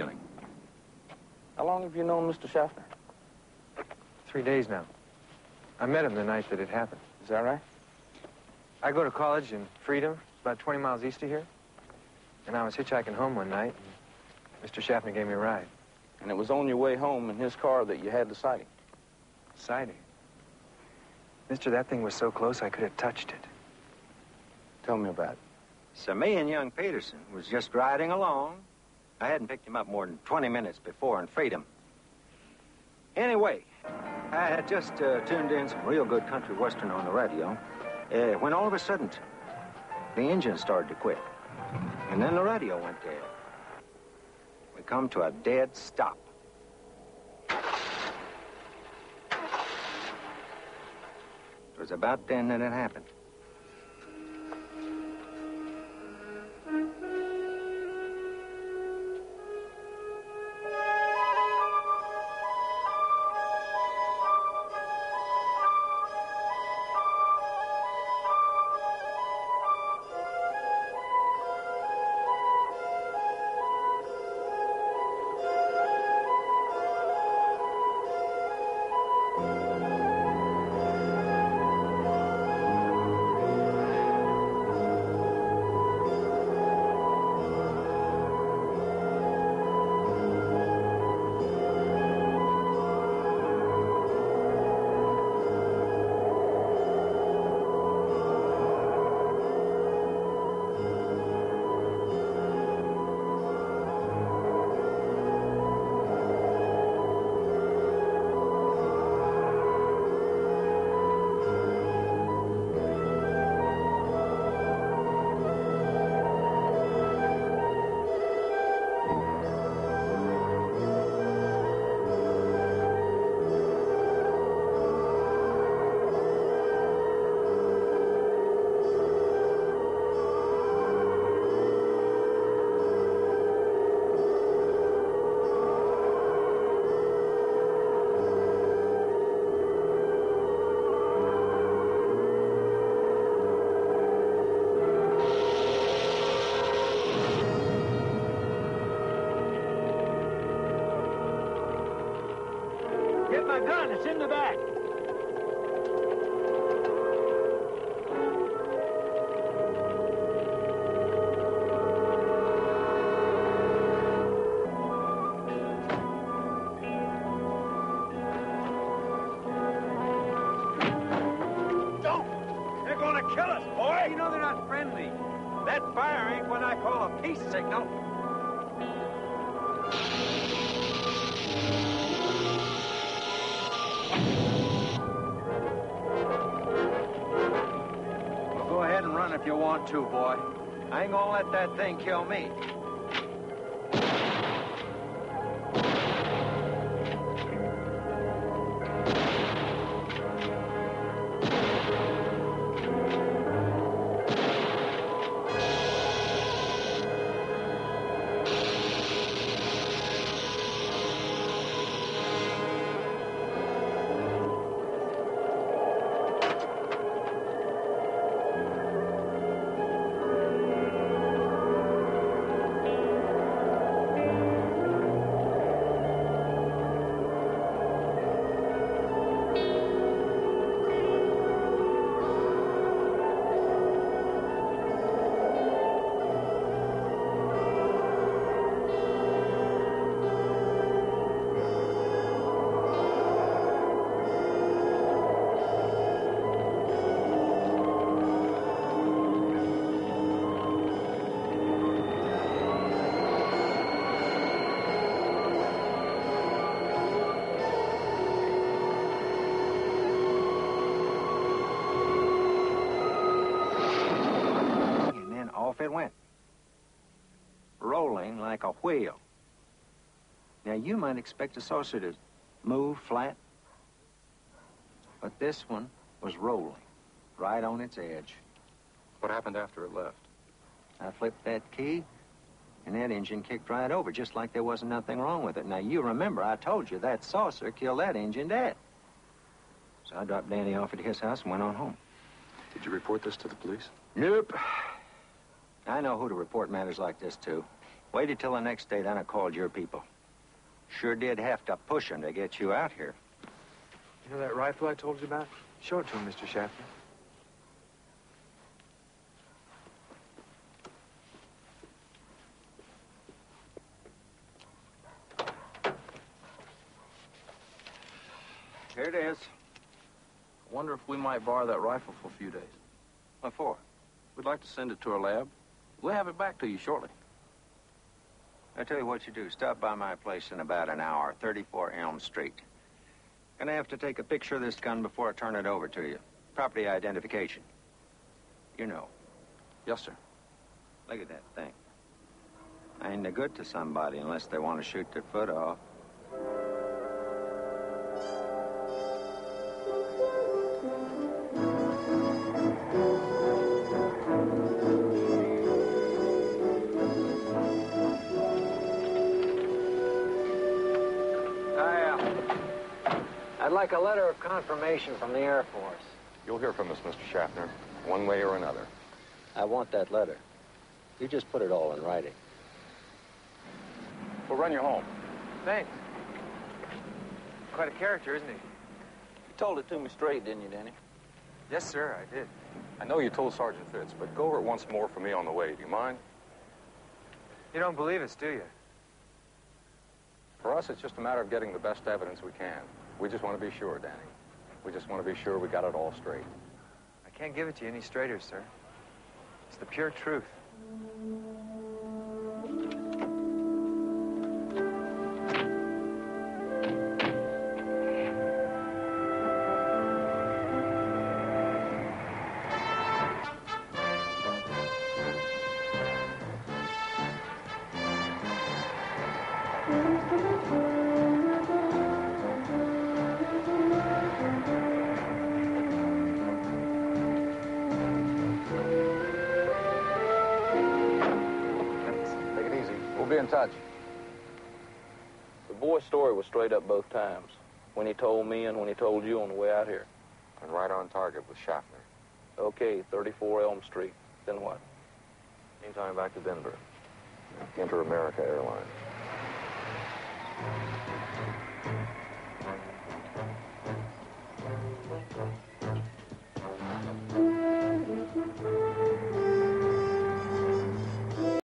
beginning. How long have you known Mr. Schaffner? Three days now. I met him the night that it happened. Is that right? I go to college in Freedom, about 20 miles east of here. And I was hitchhiking home one night, and Mr. Schaffner gave me a ride. And it was on your way home in his car that you had the sighting? Sighting? Mister, that thing was so close I could have touched it. Tell me about it. So me and young Peterson was just riding along. I hadn't picked him up more than 20 minutes before in Freedom. Anyway, I had just uh, tuned in some real good country western on the radio uh, when all of a sudden the engine started to quit. And then the radio went dead. We come to a dead stop. It was about then that it happened. What I call a peace signal. Ahead and run if you want to, boy. I ain't gonna let that thing kill me. Went. Rolling like a wheel. Now, you might expect a saucer to move flat, but this one was rolling right on its edge. What happened after it left? I flipped that key, and that engine kicked right over, just like there wasn't nothing wrong with it. Now, you remember, I told you that saucer killed that engine dead. So I dropped Danny off at his house and went on home. Did you report this to the police? Nope. I know who to report matters like this to. Waited till the next day, then I called your people. Sure did have to push 'em to get you out here. You know that rifle I told you about? Show it to him, Mr. Schaffner. Here it is. I wonder if we might borrow that rifle for a few days. What for? We'd like to send it to our lab. We'll have it back to you shortly. I tell you what you do. Stop by my place in about an hour, 34 Elm Street. Gonna have to take a picture of this gun before I turn it over to you. Property identification. You know. Yes, sir. Look at that thing. I ain't no good to somebody unless they want to shoot their foot off. I'd like a letter of confirmation from the Air Force. You'll hear from us, Mr. Schaffner, one way or another. I want that letter. You just put it all in writing. We'll run you home. Thanks. Quite a character, isn't he? You told it to me straight, didn't you, Danny? Yes, sir, I did. I know you told Sergeant Fitz, but go over it once more for me on the way. Do you mind? You don't believe us, do you? For us, it's just a matter of getting the best evidence we can. We just want to be sure, Danny. We just want to be sure we got it all straight. I can't give it to you any straighter, sir. It's the pure truth. In touch. The boy's story was straight up both times. When he told me and when he told you on the way out here. And right on target with Schaffner. Okay, 34 Elm Street. Then what? Meantime, back to Denver. Inter-America Airlines.